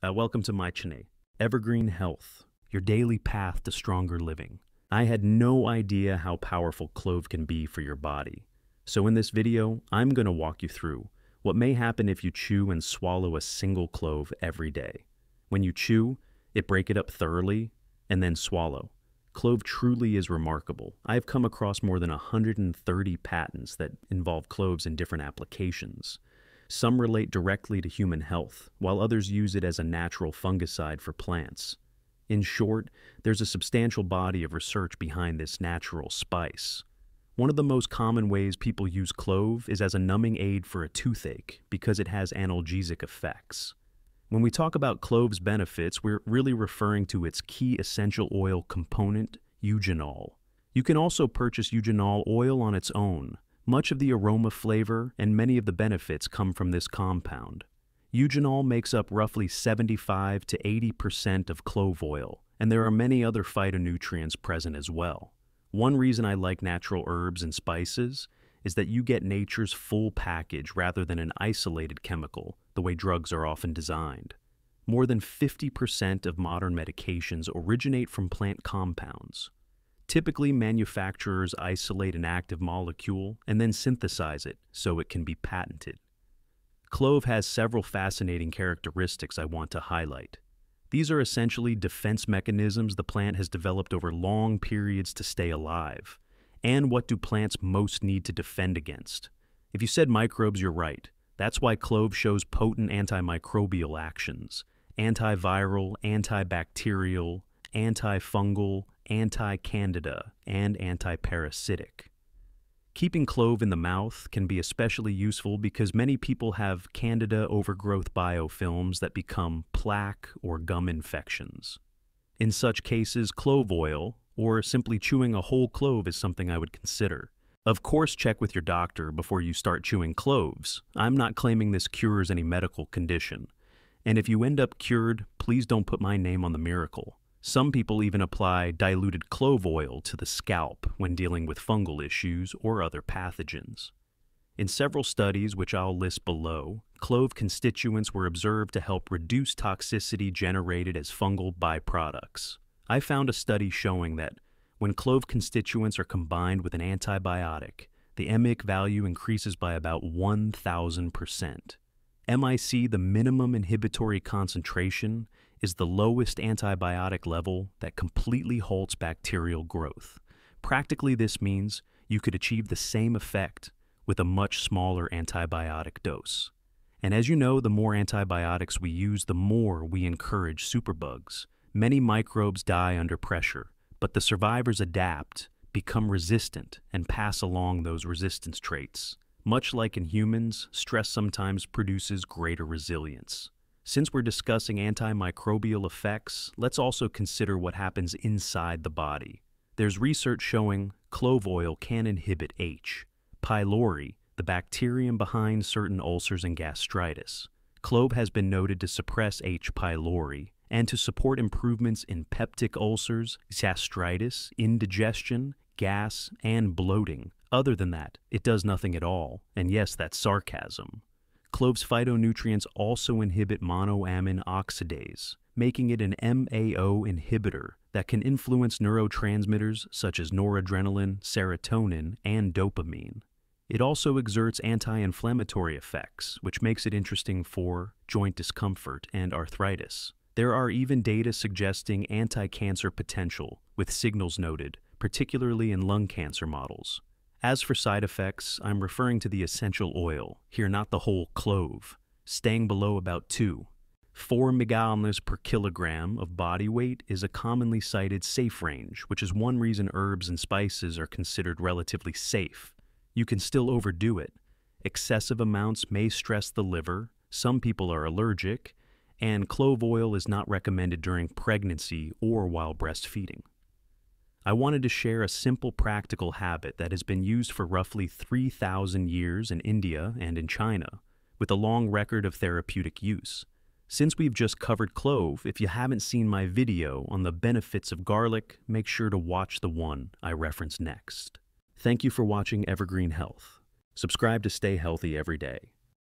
Uh, welcome to my channel, Evergreen Health, your daily path to stronger living. I had no idea how powerful clove can be for your body. So in this video, I'm going to walk you through what may happen if you chew and swallow a single clove every day. When you chew, it break it up thoroughly and then swallow. Clove truly is remarkable. I've come across more than 130 patents that involve cloves in different applications. Some relate directly to human health, while others use it as a natural fungicide for plants. In short, there's a substantial body of research behind this natural spice. One of the most common ways people use clove is as a numbing aid for a toothache because it has analgesic effects. When we talk about clove's benefits, we're really referring to its key essential oil component, eugenol. You can also purchase eugenol oil on its own, much of the aroma flavor and many of the benefits come from this compound. Eugenol makes up roughly 75 to 80% of clove oil, and there are many other phytonutrients present as well. One reason I like natural herbs and spices is that you get nature's full package rather than an isolated chemical, the way drugs are often designed. More than 50% of modern medications originate from plant compounds, Typically, manufacturers isolate an active molecule and then synthesize it so it can be patented. Clove has several fascinating characteristics I want to highlight. These are essentially defense mechanisms the plant has developed over long periods to stay alive. And what do plants most need to defend against? If you said microbes, you're right. That's why clove shows potent antimicrobial actions antiviral, antibacterial, antifungal, anti-candida, and anti-parasitic. Keeping clove in the mouth can be especially useful because many people have candida overgrowth biofilms that become plaque or gum infections. In such cases, clove oil, or simply chewing a whole clove is something I would consider. Of course, check with your doctor before you start chewing cloves. I'm not claiming this cures any medical condition. And if you end up cured, please don't put my name on the miracle. Some people even apply diluted clove oil to the scalp when dealing with fungal issues or other pathogens. In several studies, which I'll list below, clove constituents were observed to help reduce toxicity generated as fungal byproducts. I found a study showing that when clove constituents are combined with an antibiotic, the MIC value increases by about 1,000%. MIC, the minimum inhibitory concentration, is the lowest antibiotic level that completely halts bacterial growth. Practically, this means you could achieve the same effect with a much smaller antibiotic dose. And as you know, the more antibiotics we use, the more we encourage superbugs. Many microbes die under pressure, but the survivors adapt, become resistant, and pass along those resistance traits. Much like in humans, stress sometimes produces greater resilience. Since we're discussing antimicrobial effects, let's also consider what happens inside the body. There's research showing clove oil can inhibit H. pylori, the bacterium behind certain ulcers and gastritis. Clove has been noted to suppress H. pylori and to support improvements in peptic ulcers, gastritis, indigestion, gas, and bloating. Other than that, it does nothing at all, and yes, that's sarcasm. Clove's phytonutrients also inhibit monoamine oxidase, making it an MAO inhibitor that can influence neurotransmitters such as noradrenaline, serotonin, and dopamine. It also exerts anti inflammatory effects, which makes it interesting for joint discomfort and arthritis. There are even data suggesting anti cancer potential, with signals noted, particularly in lung cancer models. As for side effects, I'm referring to the essential oil, here not the whole clove, staying below about 2. 4 milligrams per kilogram of body weight is a commonly cited safe range, which is one reason herbs and spices are considered relatively safe. You can still overdo it. Excessive amounts may stress the liver, some people are allergic, and clove oil is not recommended during pregnancy or while breastfeeding. I wanted to share a simple practical habit that has been used for roughly 3,000 years in India and in China, with a long record of therapeutic use. Since we've just covered clove, if you haven't seen my video on the benefits of garlic, make sure to watch the one I reference next. Thank you for watching Evergreen Health. Subscribe to stay healthy every day.